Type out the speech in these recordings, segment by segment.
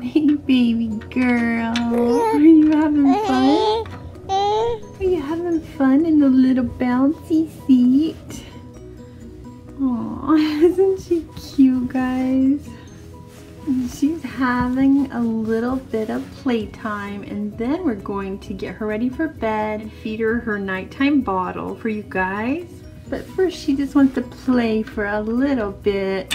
Hey, baby girl. Are you having fun? Are you having fun in the little bouncy seat? Aw, isn't she cute, guys? She's having a little bit of playtime and then we're going to get her ready for bed and feed her her nighttime bottle for you guys. But first she just wants to play for a little bit.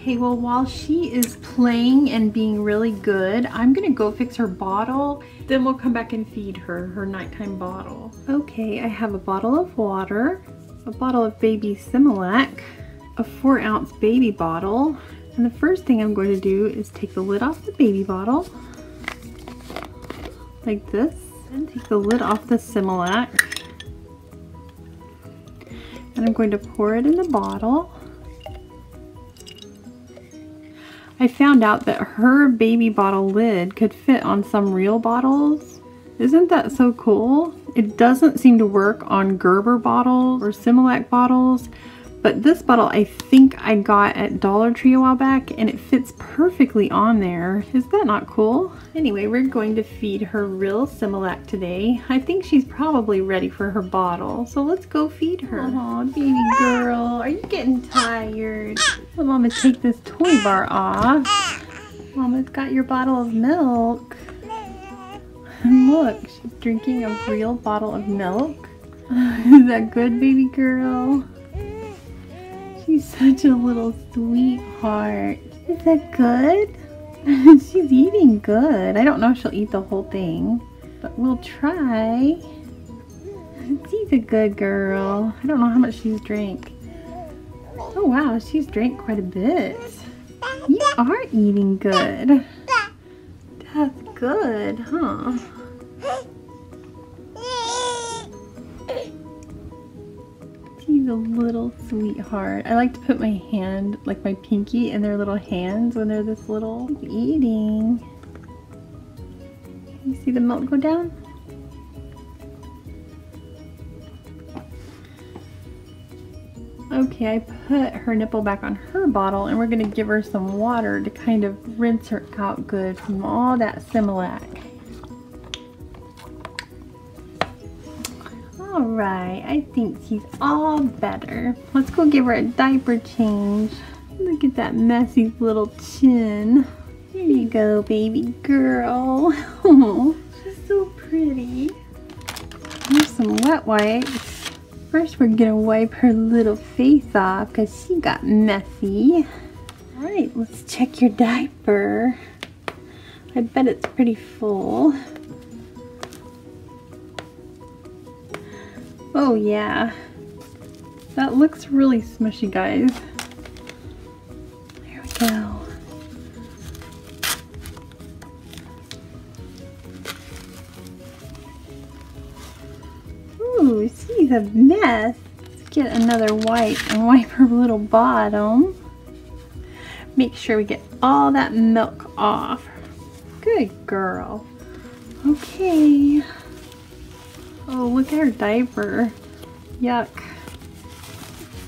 Okay, well while she is playing and being really good, I'm gonna go fix her bottle. Then we'll come back and feed her her nighttime bottle. Okay, I have a bottle of water, a bottle of baby Similac, a four ounce baby bottle, and the first thing I'm going to do is take the lid off the baby bottle, like this, and take the lid off the Similac. And I'm going to pour it in the bottle. I found out that her baby bottle lid could fit on some real bottles. Isn't that so cool? It doesn't seem to work on Gerber bottles or Similac bottles, but this bottle I think I got at Dollar Tree a while back and it fits perfectly on there. Is that not cool? Anyway, we're going to feed her real Similac today. I think she's probably ready for her bottle. So let's go feed her. Oh, baby girl, are you getting tired? Well, Mama, take this toy bar off. Mama's got your bottle of milk. Look, she's drinking a real bottle of milk. Is that good, baby girl? She's such a little sweetheart. Is that good? she's eating good. I don't know if she'll eat the whole thing, but we'll try. She's a good girl. I don't know how much she's drank. Oh wow, she's drank quite a bit. You are eating good. That's good, huh? A little sweetheart. I like to put my hand, like my pinky, in their little hands when they're this little. Eating. You see the milk go down? Okay, I put her nipple back on her bottle and we're to give her some water to kind of rinse her out good from all that Similac. I think she's all better. Let's go give her a diaper change. Look at that messy little chin. Here you go, baby girl. Oh, she's so pretty. Here's some wet wipes. First, we're gonna wipe her little face off because she got messy. Alright, let's check your diaper. I bet it's pretty full. Oh yeah. That looks really smushy, guys. There we go. Ooh, she's a mess. Let's get another wipe and wipe her little bottom. Make sure we get all that milk off. Good girl. Okay. Oh, look at her diaper. Yuck.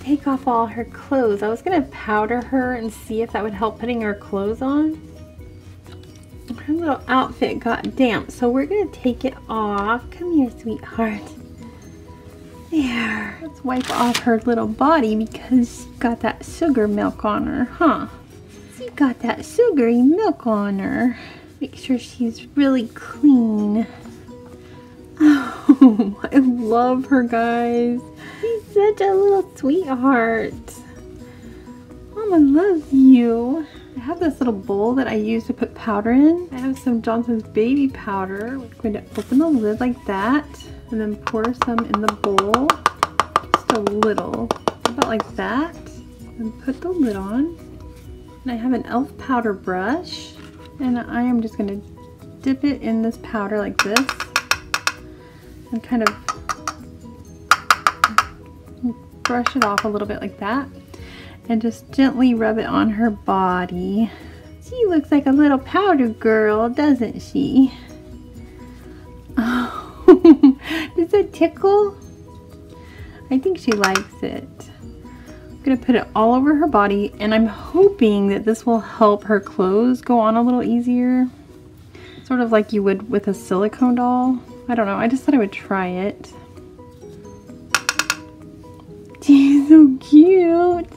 Take off all her clothes. I was to powder her and see if that would help putting her clothes on. Her little outfit got damp, so we're to take it off. Come here, sweetheart. There. Let's wipe off her little body because she got that sugar milk on her, huh? She got that sugary milk on her. Make sure she's really clean. Oh, love her, guys. She's such a little sweetheart. Mama loves you. I have this little bowl that I use to put powder in. I have some Johnson's baby powder. We're going to open the lid like that and then pour some in the bowl. Just a little, about like that. And put the lid on. And I have an e.l.f. powder brush and I am just going to dip it in this powder like this and kind of brush it off a little bit like that and just gently rub it on her body. She looks like a little powder girl, doesn't she? Oh, does that tickle? I think she likes it. I'm gonna put it all over her body and I'm hoping that this will help her clothes go on a little easier. Sort of like you would with a silicone doll. I don't know, I just thought I would try it. So cute.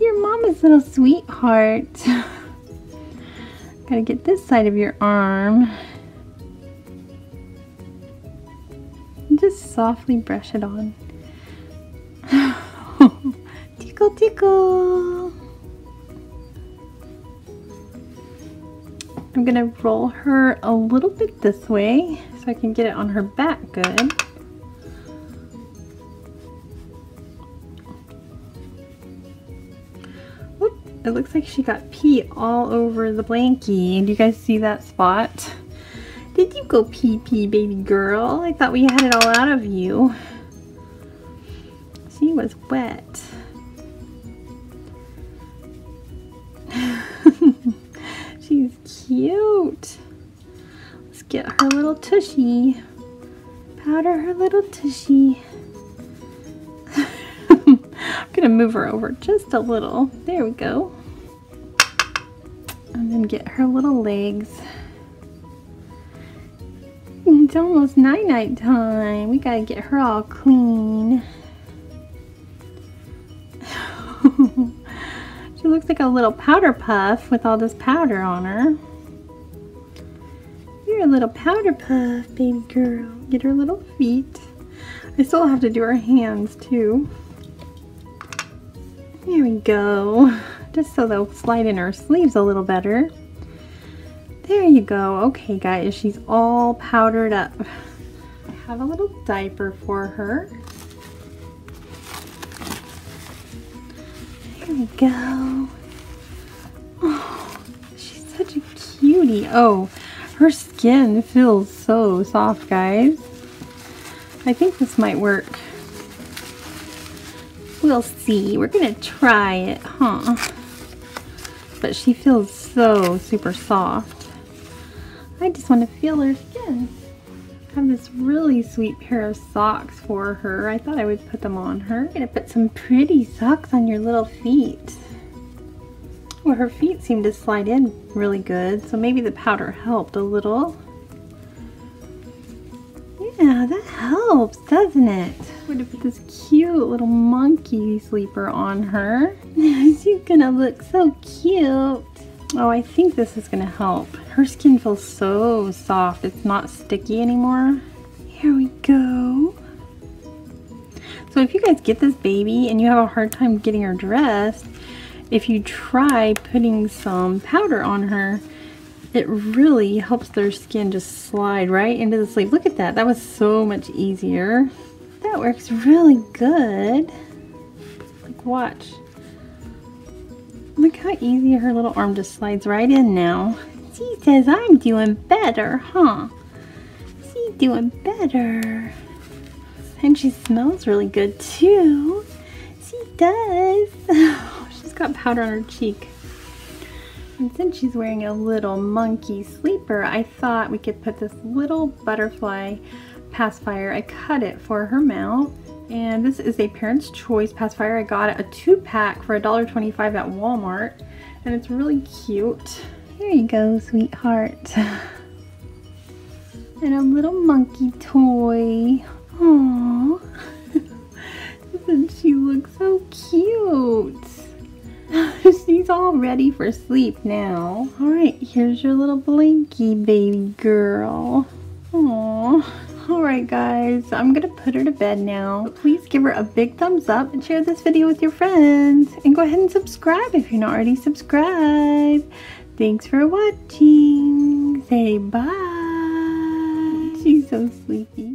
Your mama's little sweetheart. Gotta get this side of your arm. Just softly brush it on. tickle, tickle. I'm gonna roll her a little bit this way so I can get it on her back good. It looks like she got pee all over the blankie. Do you guys see that spot? Did you go pee pee, baby girl? I thought we had it all out of you. She was wet. She's cute. Let's get her little tushy. Powder her little tushy. Gonna move her over just a little. There we go. And then get her little legs. It's almost night-night time. We gotta get her all clean. she looks like a little powder puff with all this powder on her. You're a little powder puff, baby girl. Get her little feet. I still have to do her hands too. There we go. Just so they'll slide in her sleeves a little better. There you go. Okay, guys, she's all powdered up. I have a little diaper for her. There we go. Oh, she's such a cutie. Oh, her skin feels so soft, guys. I think this might work. We'll see. We're gonna try it, huh? But she feels so super soft. I just want to feel her skin. I have this really sweet pair of socks for her. I thought I would put them on her. I'm gonna put some pretty socks on your little feet. Well, her feet seem to slide in really good, so maybe the powder helped a little. Yeah, that helps, doesn't it? Gonna put this cute little monkey sleeper on her. She's gonna look so cute. Oh, I think this is gonna help. Her skin feels so soft. It's not sticky anymore. Here we go. So if you guys get this baby and you have a hard time getting her dressed, if you try putting some powder on her, it really helps their skin just slide right into the sleeve. Look at that. That was so much easier. That works really good. Like, watch. Look how easy her little arm just slides right in now. She says I'm doing better, huh? She's doing better. And she smells really good too. She does. Oh, she's got powder on her cheek. And since she's wearing a little monkey sleeper, I thought we could put this little butterfly pacifier. I cut it for her mouth. And this is a Parent's Choice pacifier. I got a two pack for $1.25 at Walmart. And it's really cute. Here you go, sweetheart. And a little monkey toy. Aww. Doesn't she look so cute? She's all ready for sleep now. Alright, here's your little blankie baby girl. Aww. Alright guys, I'm gonna put her to bed now. Please give her a big thumbs up and share this video with your friends. And go ahead and subscribe if you're not already subscribed. Thanks for watching. Say bye. She's so sleepy.